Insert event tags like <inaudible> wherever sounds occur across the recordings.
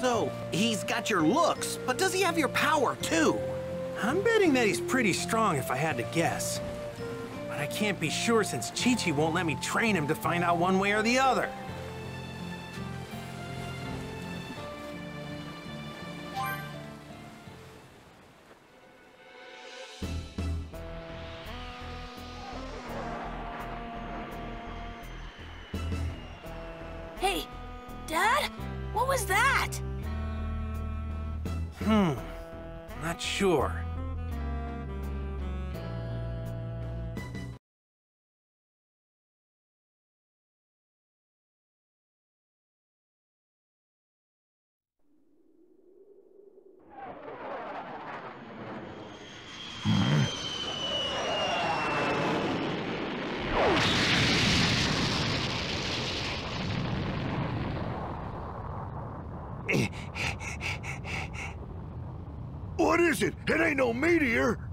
So, he's got your looks, but does he have your power, too? I'm betting that he's pretty strong if I had to guess. But I can't be sure since Chi-Chi won't let me train him to find out one way or the other. What is it? It ain't no meteor!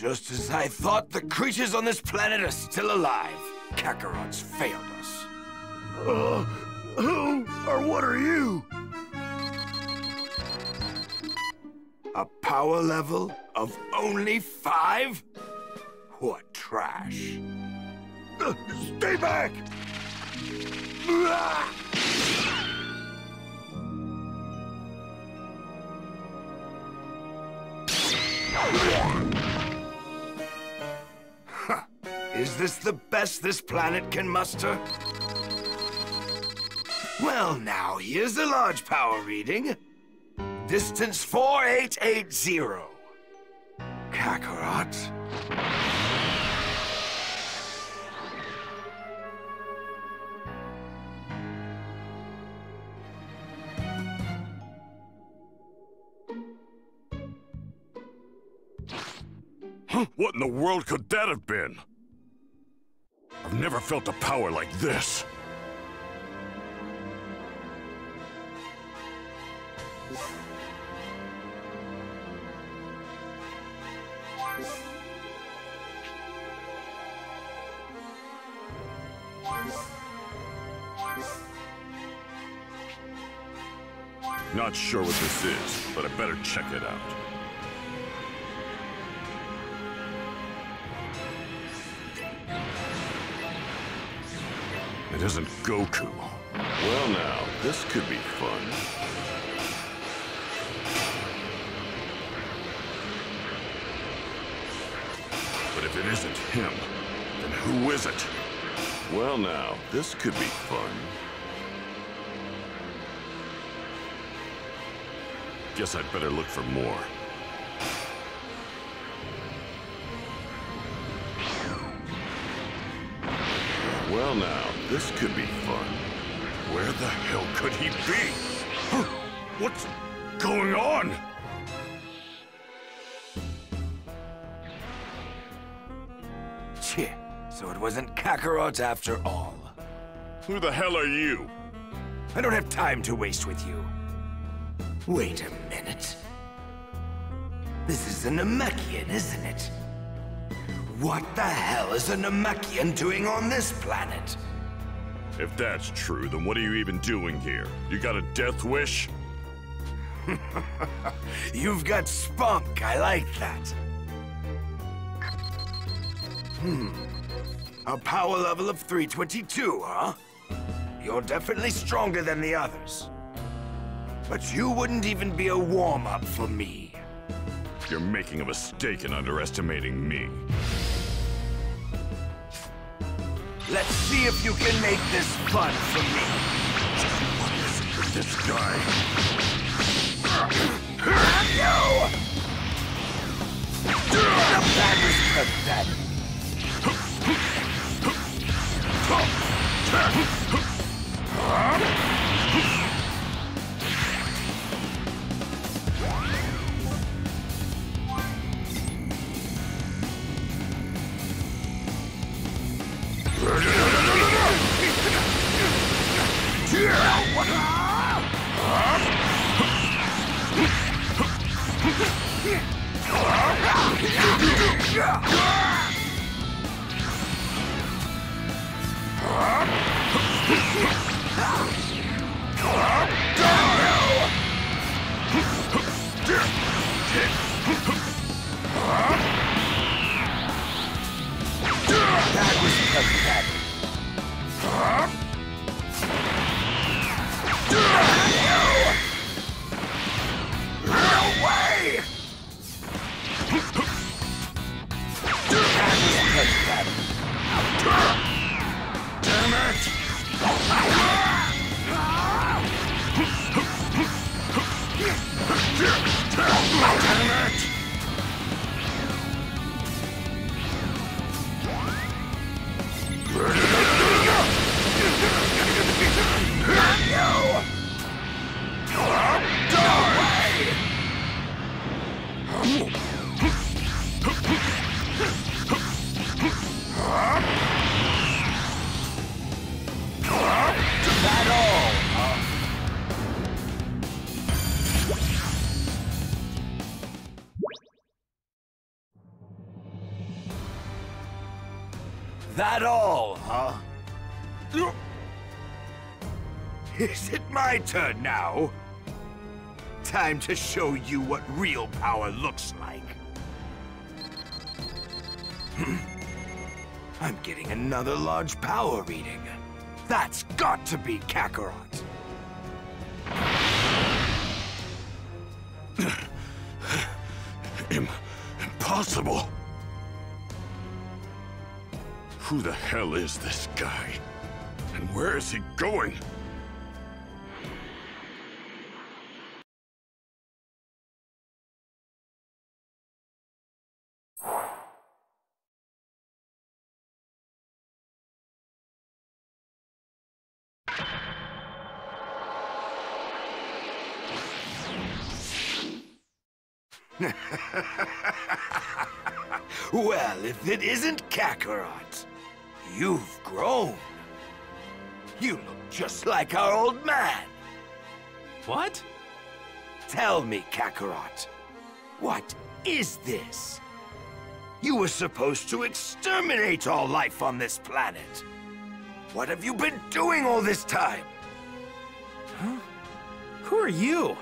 Just as I thought, the creatures on this planet are still alive. Kakarot's failed us. Uh, who or what are you? A power level of only five? What trash. Uh, stay back! Ah! This the best this planet can muster? Well, now, here's a large power reading. Distance 4880. Kakarot. What in the world could that have been? I've never felt a power like this. Not sure what this is, but I better check it out. It isn't Goku. Well now, this could be fun. But if it isn't him, then who is it? Well now, this could be fun. Guess I'd better look for more. Well now, this could be fun. Where the hell could he be? What's going on? Cheh, so it wasn't Kakarot after all. Who the hell are you? I don't have time to waste with you. Wait a minute. This is a Namekian, isn't it? What the hell is a Namekian doing on this planet? If that's true, then what are you even doing here? You got a death wish? <laughs> You've got spunk, I like that. Hmm. A power level of 322, huh? You're definitely stronger than the others. But you wouldn't even be a warm-up for me. You're making a mistake in underestimating me. Let's see if you can make this fun for me. What is this guy? No! The plan was pathetic. That was pathetic. That all, huh? Is it my turn now? Time to show you what real power looks like. Hmm. I'm getting another large power reading. That's got to be Kakarot. Im impossible. Who the hell is this guy? And where is he going? <laughs> Well, if it isn't Kakarot, you've grown. You look just like our old man. What? Tell me, Kakarot, what is this? You were supposed to exterminate all life on this planet. What have you been doing all this time? Huh? Who are you?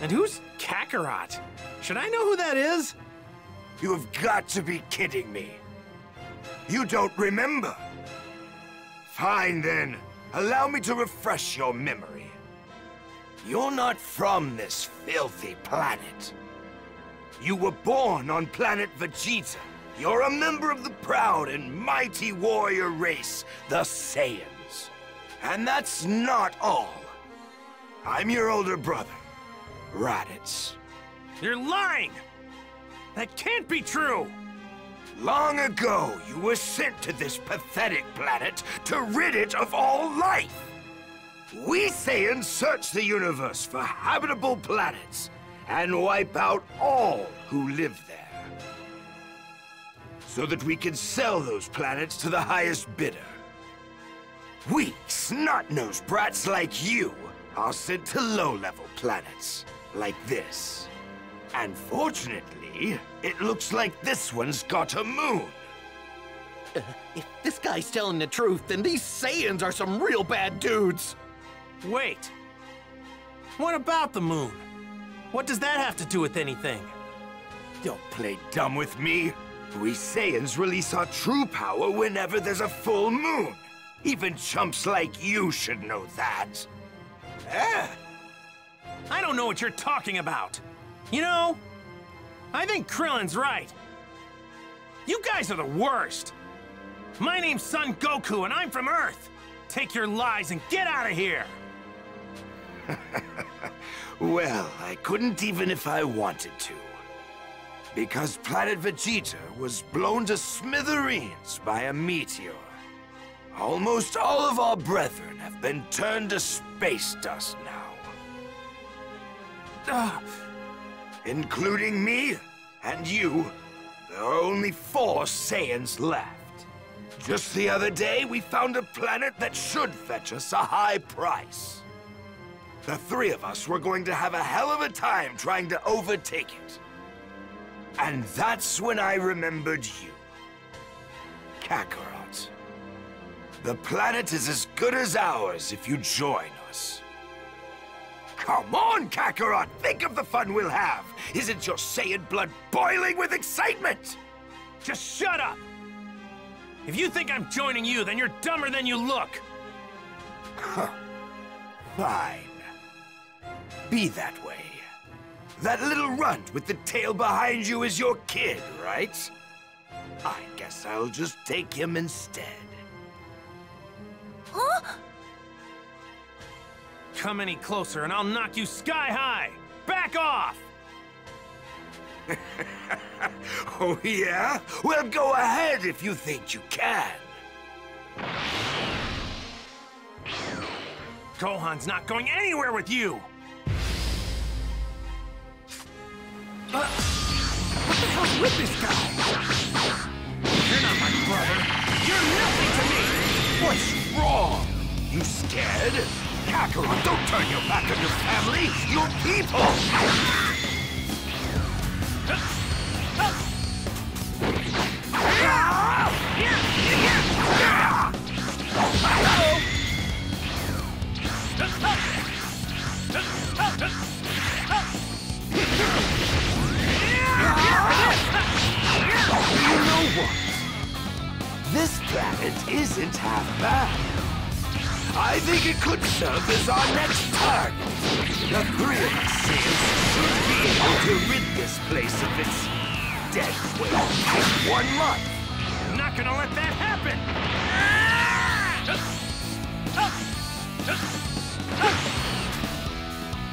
And who's Kakarot? Should I know who that is? You have got to be kidding me. You don't remember? Fine then. Allow me to refresh your memory. You're not from this filthy planet. You were born on planet Vegeta. You're a member of the proud and mighty warrior race, the Saiyans. And that's not all. I'm your older brother, Raditz. You're lying! That can't be true! Long ago, you were sent to this pathetic planet to rid it of all life. We Saiyans search the universe for habitable planets and wipe out all who live there. So that we can sell those planets to the highest bidder. We snot-nosed brats like you are sent to low-level planets, like this. And fortunately, it looks like this one's got a moon. If this guy's telling the truth, then these Saiyans are some real bad dudes. Wait. What about the moon? What does that have to do with anything? Don't play dumb with me. We Saiyans release our true power whenever there's a full moon. Even chumps like you should know that. Eh? I don't know what you're talking about. You know, I think Krillin's right. You guys are the worst. My name's Son Goku, and I'm from Earth. Take your lies and get out of here. <laughs> Well, I couldn't even if I wanted to. Because planet Vegeta was blown to smithereens by a meteor. Almost all of our brethren have been turned to space dust now. Ugh. Including me and you, there are only four Saiyans left. Just the other day, we found a planet that should fetch us a high price. The three of us were going to have a hell of a time trying to overtake it. And that's when I remembered you. Kakarot. The planet is as good as ours if you join us. Come on, Kakarot! Think of the fun we'll have! Isn't your Saiyan blood boiling with excitement? Just shut up! If you think I'm joining you, then you're dumber than you look! Huh. Fine. Be that way. That little runt with the tail behind you is your kid, right? I guess I'll just take him instead. Huh? Come any closer and I'll knock you sky high! Back off! <laughs> Oh, yeah? Well, go ahead if you think you can. Gohan's not going anywhere with you! Uh, what the hell's with this guy? You're not my brother! You're nothing to me! What's wrong? You scared? Kakarot, don't turn your back on your family, your people! You know what? This planet isn't half bad. I think it could serve as our next target. The three of us should be able to rid this place of its dead weight in one month. I'm not gonna let that happen!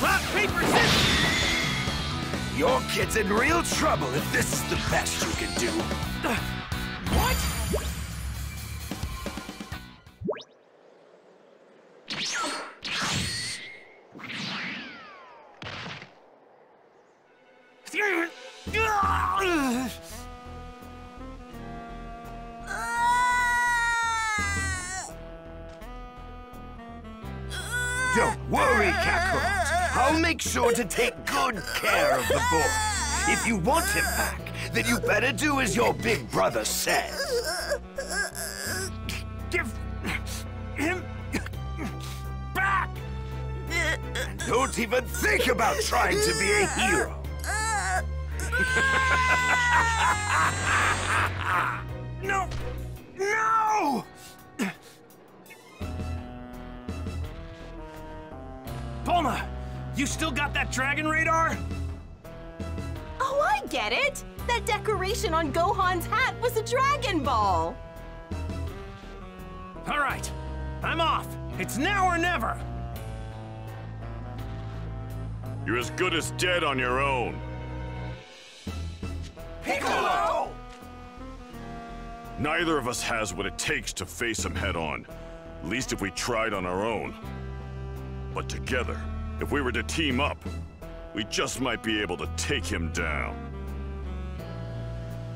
Rock, paper, scissors! Your kid's in real trouble if this is the best you can do. Make sure to take good care of the boy. If you want him back, then you better do as your big brother says. Give him back! And don't even think about trying to be a hero. <laughs> you still got that dragon radar? Oh, I get it! That decoration on Gohan's hat was a Dragon Ball! All right, I'm off. It's now or never. You're as good as dead on your own. Piccolo! Neither of us has what it takes to face him head on. At least if we tried on our own. But together, if we were to team up, we just might be able to take him down.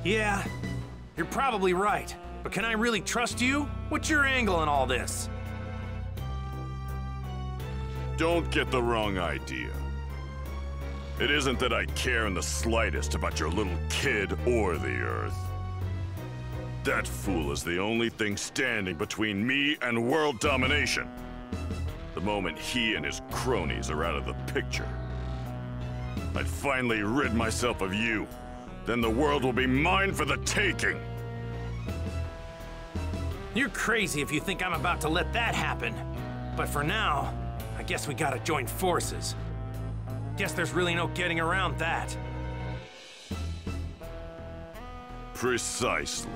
Yeah, you're probably right. But can I really trust you? What's your angle in all this? Don't get the wrong idea. It isn't that I care in the slightest about your little kid or the Earth. That fool is the only thing standing between me and world domination. Moment he and his cronies are out of the picture, I'd finally rid myself of you. Then the world will be mine for the taking. You're crazy if you think I'm about to let that happen. But for now, I guess we gotta join forces. Guess there's really no getting around that. Precisely.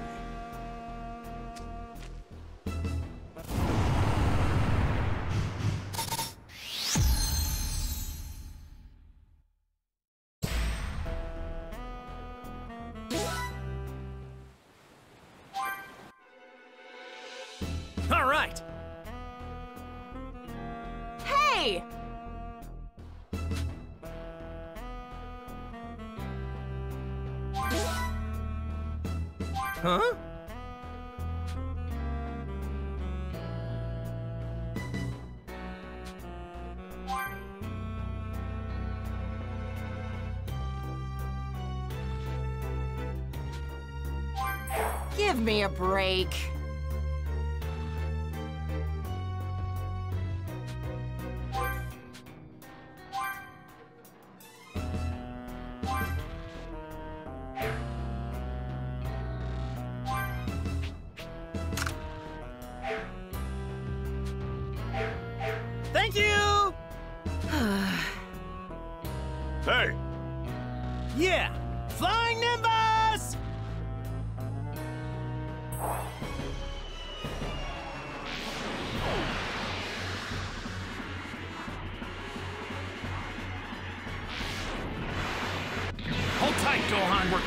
Give me a break.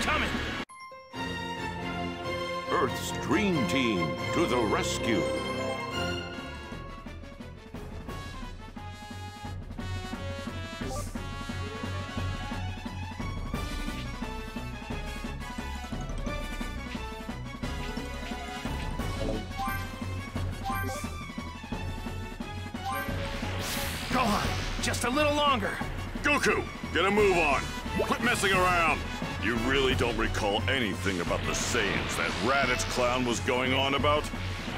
Coming! Earth's Dream Team to the rescue. Gohan, just a little longer! Goku, get a move on. Quit messing around. You really don't recall anything about the Saiyans that Raditz clown was going on about?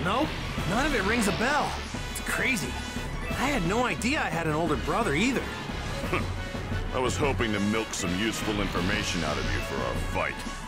No, none of it rings a bell. It's crazy. I had no idea I had an older brother either. <laughs> I was hoping to milk some useful information out of you for our fight.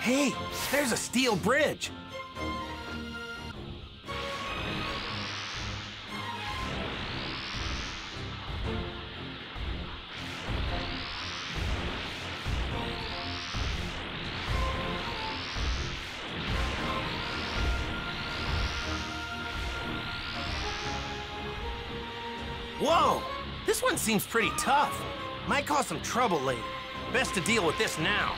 Hey, there's a steel bridge. Whoa! This one seems pretty tough. Might cause some trouble later. Best to deal with this now.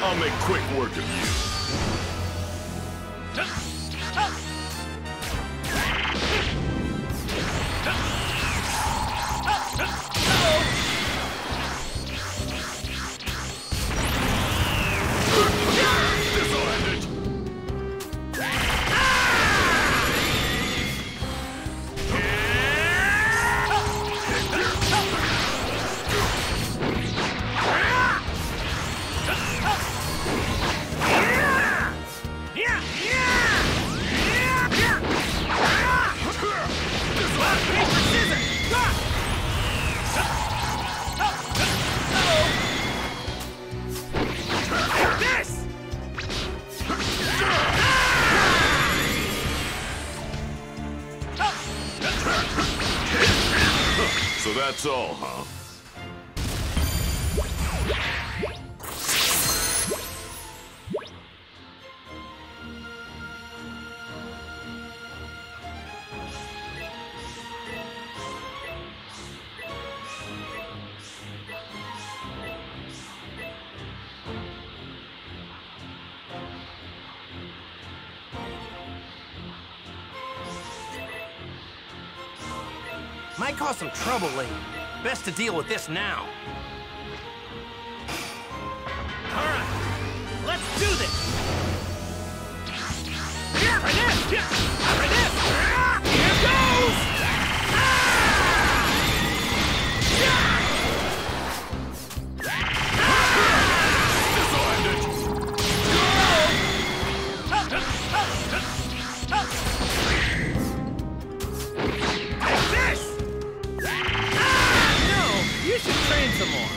I'll make quick work of you. That's all, huh? Might cause some trouble later. Best to deal with this now. All right, let's do this. Yeah, right there. Yeah, right there. some more.